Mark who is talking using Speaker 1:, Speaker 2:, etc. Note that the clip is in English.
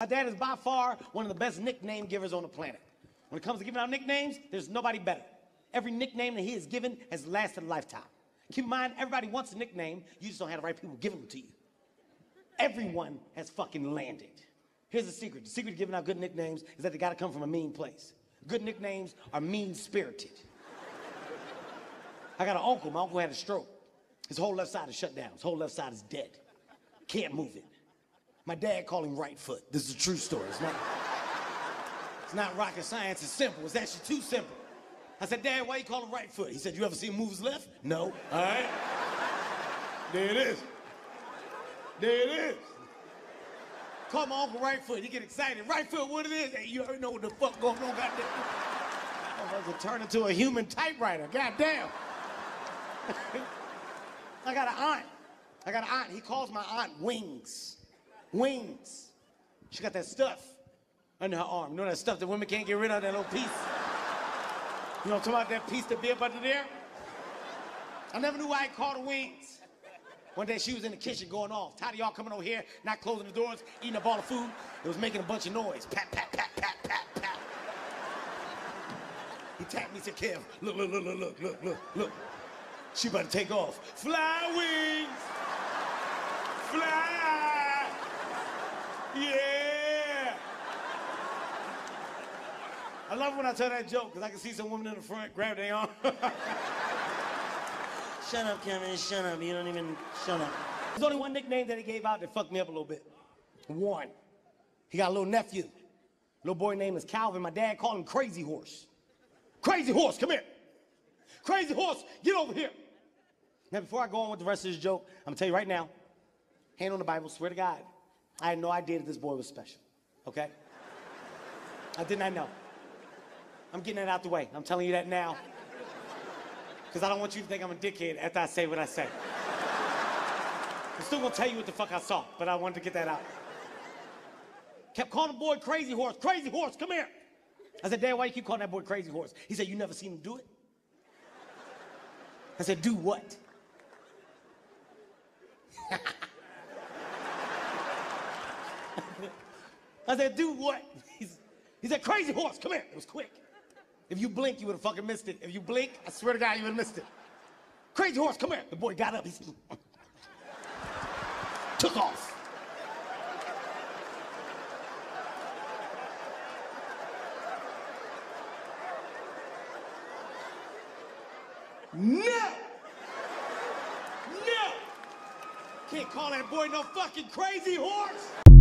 Speaker 1: My dad is by far one of the best nickname givers on the planet. When it comes to giving out nicknames, there's nobody better. Every nickname that he has given has lasted a lifetime. Keep in mind, everybody wants a nickname, you just don't have the right people giving them to you. Everyone has fucking landed. Here's the secret. The secret to giving out good nicknames is that they gotta come from a mean place. Good nicknames are mean spirited. I got an uncle, my uncle had a stroke. His whole left side is shut down. His whole left side is dead. Can't move it. My dad called him right foot. This is a true story. It's not, it's not rocket science. It's simple. It's actually too simple. I said, Dad, why you call him right foot? He said, you ever seen him move his left? No. All right. There it is. There it is. Call my uncle right foot. He get excited. Right foot, what it is? Hey, you already know what the fuck going on. Goddamn. I turn into a human typewriter. Goddamn. I got an aunt. I got an aunt. He calls my aunt Wings. Wings. She got that stuff under her arm. You know that stuff that women can't get rid of, that little piece? You know I'm talking about that piece that be up under there? I never knew why I called her Wings. One day she was in the kitchen going off. Tired of y'all coming over here, not closing the doors, eating up all the food. It was making a bunch of noise. Pat, pat, pat, pat, pat, pat. He tapped me, said, Kev, look, look, look, look, look, look, look, look. She about to take off. Fly wings! Fly! Yeah! I love when I tell that joke because I can see some women in the front grab their arm. shut up, Kevin. Shut up. You don't even shut up. There's only one nickname that he gave out that fucked me up a little bit. One. He got a little nephew. Little boy name is Calvin. My dad called him Crazy Horse. Crazy Horse, come here. Crazy Horse, get over here. Now, before I go on with the rest of this joke, I'm gonna tell you right now, hand on the Bible, swear to God, I had no idea that this boy was special, okay? I did not know. I'm getting it out the way. I'm telling you that now. Because I don't want you to think I'm a dickhead after I say what I say. I'm still gonna tell you what the fuck I saw, but I wanted to get that out. Kept calling the boy Crazy Horse. Crazy Horse, come here. I said, Dad, why you keep calling that boy Crazy Horse? He said, You never seen him do it? I said, Do what? I said, Do what? He's, he said, Crazy Horse, come here. It was quick. If you blink, you would have fucking missed it. If you blink, I swear to God, you would have missed it. Crazy Horse, come here. The boy got up. He took off. No! No! Can't call that boy no fucking crazy horse!